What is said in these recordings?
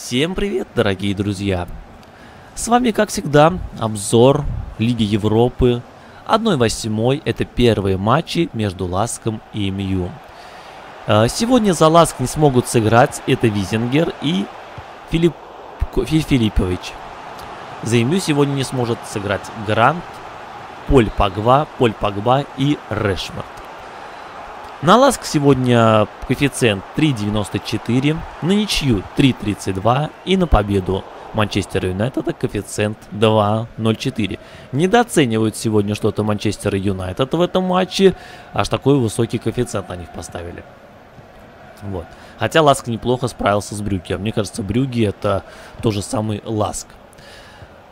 Всем привет, дорогие друзья! С вами, как всегда, обзор Лиги Европы 1-8. Это первые матчи между Ласком и МЮ. А, сегодня за Ласк не смогут сыграть это Визингер и Филипп... Филиппович. За МЮ сегодня не сможет сыграть Грант, Поль Пагва, Поль Пагба и Решмарт. На Ласк сегодня коэффициент 3.94, на ничью 3.32 и на победу Манчестер Юнайтед коэффициент 2.04. Недооценивают сегодня что-то Манчестер Юнайтед в этом матче, аж такой высокий коэффициент на них поставили. Вот. Хотя Ласк неплохо справился с Брюги. Мне кажется, Брюги это тоже самый Ласк.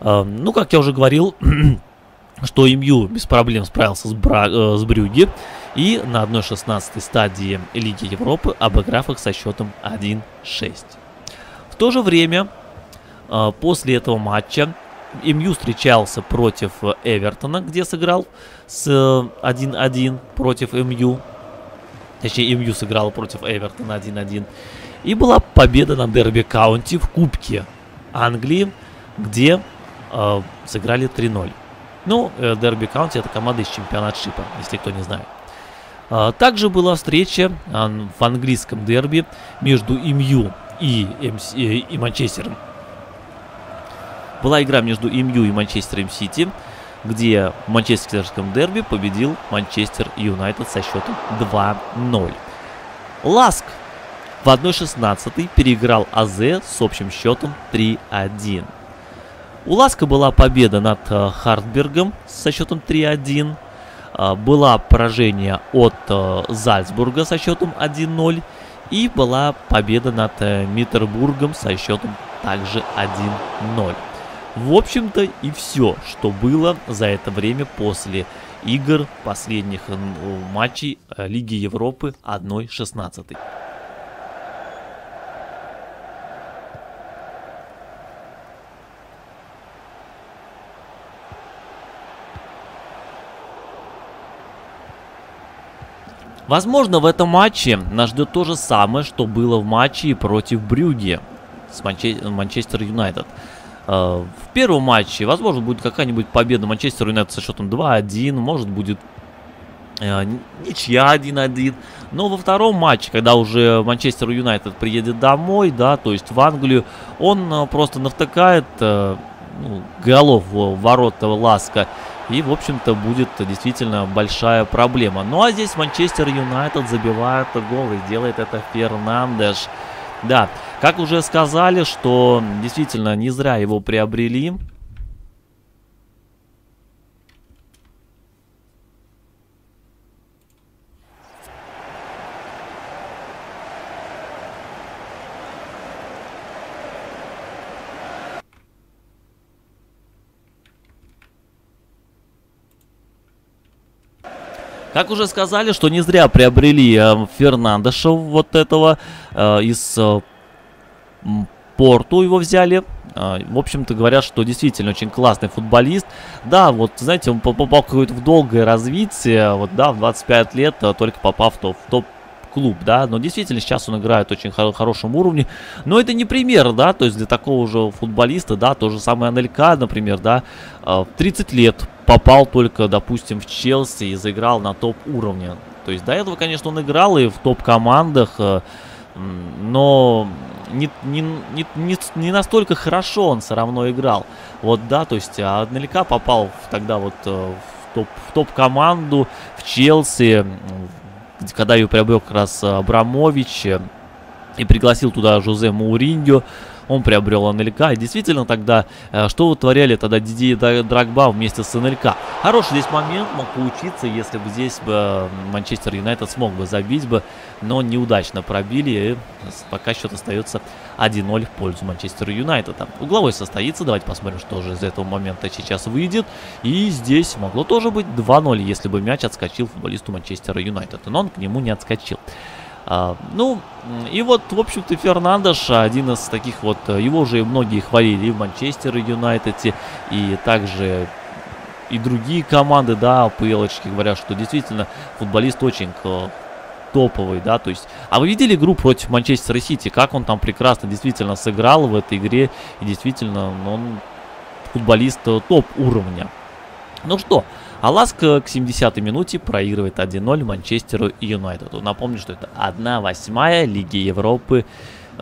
Э, ну, как я уже говорил, что МЮ без проблем справился с, Бра э, с Брюги и на 1-16 стадии Лиги Европы, обыграв их со счетом 1-6. В то же время, э, после этого матча, МЮ встречался против Эвертона, где сыграл с 1-1 против МЮ. Точнее, МЮ сыграл против Эвертона 1-1. И была победа на Дерби Каунти в Кубке Англии, где э, сыграли 3-0. Ну, э, Дерби Каунти это команда из чемпионшипа, если кто не знает. А, также была встреча а, в английском дерби между МЮ и, МС, э, и Манчестером. Была игра между МЮ и Манчестером Сити, где в манчестерском дерби победил Манчестер Юнайтед со счетом 2-0. Ласк в 1-16 переиграл АЗ с общим счетом 3-1. У Ласка была победа над э, Хартбергом со счетом 3-1. Э, была поражение от э, Зальцбурга со счетом 1-0. И была победа над Миттербургом со счетом также 1-0. В общем-то и все, что было за это время после игр последних матчей Лиги Европы 1-16. Возможно, в этом матче нас ждет то же самое, что было в матче против Брюги с Манче... Манчестер Юнайтед. Э, в первом матче, возможно, будет какая-нибудь победа Манчестер Юнайтед со счетом 2-1, может будет э, ничья 1-1. Но во втором матче, когда уже Манчестер Юнайтед приедет домой, да, то есть в Англию, он э, просто навтыкает ну, голов в ворота Ласка и, в общем-то, будет действительно большая проблема. Ну а здесь Манчестер Юнайтед забивает гол и делает это Фернандеш. Да, как уже сказали, что действительно не зря его приобрели. Как уже сказали, что не зря приобрели э, Фернандеша вот этого э, из э, Порту его взяли. Э, в общем-то говорят, что действительно очень классный футболист. Да, вот знаете, он попал в долгое развитие. Вот да, в 25 лет э, только попав в топ клуб, да, но действительно сейчас он играет очень хор хорошем уровне, но это не пример, да, то есть для такого же футболиста, да, то же самое Анелька, например, да, в 30 лет попал только, допустим, в Челси и заиграл на топ уровне. То есть до этого, конечно, он играл и в топ командах, э, но не, не, не, не, не настолько хорошо он все равно играл. Вот, да, то есть а попал тогда вот э, в топ, в топ в Челси, когда ее приобрел как раз Абрамович э, и пригласил туда Жозе Мауриньо он приобрел НЛК. И действительно тогда, э, что вытворяли тогда Диди Драгба вместе с НЛК? Хороший здесь момент мог получиться, если бы здесь бы Манчестер Юнайтед смог бы забить бы, но неудачно пробили. И пока счет остается 1-0 в пользу Манчестера Юнайтеда. Угловой состоится. Давайте посмотрим, что же из этого момента сейчас выйдет. И здесь могло тоже быть 2-0, если бы мяч отскочил футболисту Манчестера Юнайтед. Но он к нему не отскочил. А, ну, и вот, в общем-то, Фернандеш, один из таких вот, э, его уже многие хвалили и в Манчестер Юнайтеде, и также и другие команды, да, ПЛочки говорят, что действительно футболист очень топовый, да, то есть... А вы видели игру против Манчестера Сити, как он там прекрасно действительно сыграл в этой игре, и действительно, ну, он футболист топ уровня. Ну что, Аласка к 70-й минуте проигрывает 1-0 Манчестеру Юнайтеду. Напомню, что это 1-8 Лиги Европы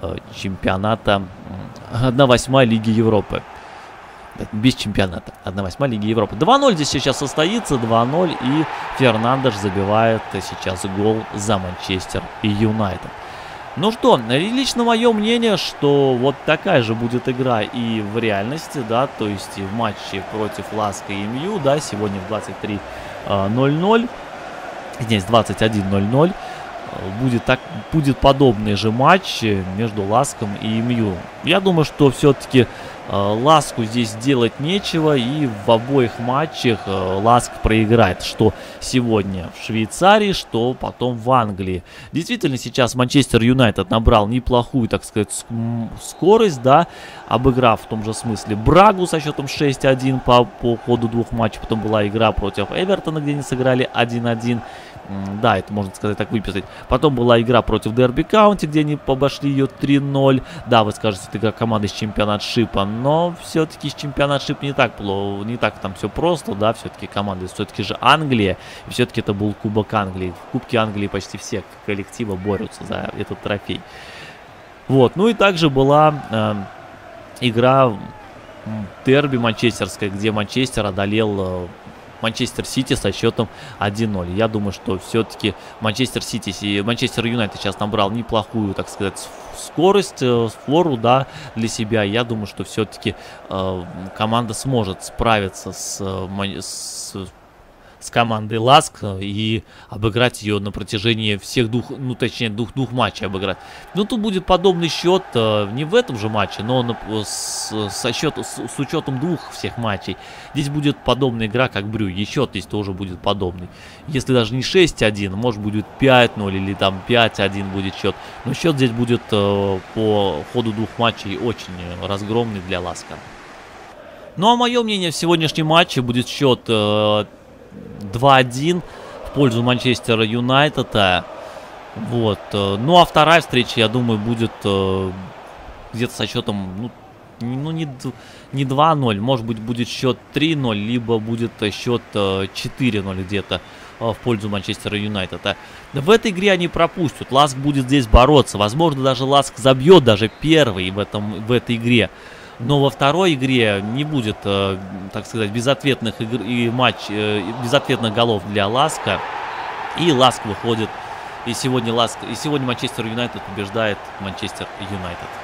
э, чемпионата, 1-8 Лиги Европы. Без чемпионата. 1-8 Лиги Европы. 2-0 здесь сейчас состоится. 2-0. И Фернандеш забивает сейчас гол за Манчестер Юнайтед. Ну что, лично мое мнение, что вот такая же будет игра и в реальности, да, то есть в матче против Ласка и МЮ, да, сегодня в 23.00, здесь 21.00, будет, так, будет подобный же матч между Ласком и МЮ. Я думаю, что все-таки Ласку здесь делать нечего, и в обоих матчах э, Ласк проиграет, что сегодня в Швейцарии, что потом в Англии. Действительно, сейчас Манчестер Юнайтед набрал неплохую, так сказать, скорость, да, обыграв в том же смысле Брагу со счетом 6-1 по, по ходу двух матчей, потом была игра против Эвертона, где они сыграли 1-1. Да, это можно сказать так выписать. Потом была игра против Дерби Каунти, где они обошли ее 3-0. Да, вы скажете, это как команда из чемпионат-шипа, но все-таки из чемпионат-шип не так плохо, не так там все просто, да, все-таки команда, все-таки же Англия, и все-таки это был Кубок Англии. В Кубке Англии почти все коллективы борются за этот трофей. Вот, ну и также была э, игра дерби манчестерская, где Манчестер одолел э, Манчестер Сити со счетом 1-0. Я думаю, что все-таки Манчестер Сити, Манчестер Юнайтед сейчас набрал неплохую, так сказать, скорость, э, фору, да, для себя. Я думаю, что все-таки э, команда сможет справиться с, э, с с командой Ласк и обыграть ее на протяжении всех двух, ну точнее двух, двух матчей обыграть. Ну тут будет подобный счет э, не в этом же матче, но на, с, со счет, с, с учетом двух всех матчей. Здесь будет подобная игра, как Брю, и счет здесь тоже будет подобный. Если даже не 6-1, может будет 5-0 или там 5-1 будет счет. Но счет здесь будет э, по ходу двух матчей очень разгромный для Ласка. Ну а мое мнение в сегодняшнем матче будет счет э, 2-1 в пользу Манчестера Юнайтеда. Вот. Э, ну, а вторая встреча, я думаю, будет э, где-то со счетом, ну, ну не, не 2-0, может быть, будет счет 3-0, либо будет счет 4-0 э, где-то в пользу Манчестера Юнайтеда. В этой игре они пропустят. Ласк будет здесь бороться. Возможно, даже Ласк забьет даже первый в, этом, в этой игре. Но во второй игре не будет, э, так сказать, безответных игр и матч, э, безответных голов для Ласка. И Ласк выходит. И сегодня Ласк, и сегодня Манчестер Юнайтед побеждает Манчестер Юнайтед.